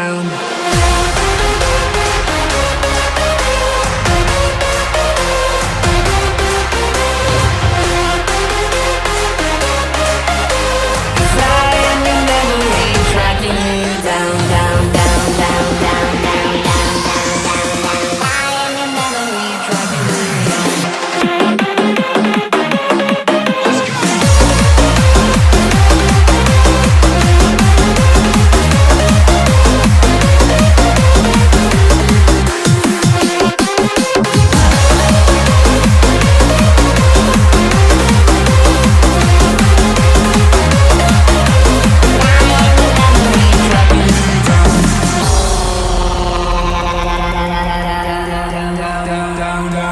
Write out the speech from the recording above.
down.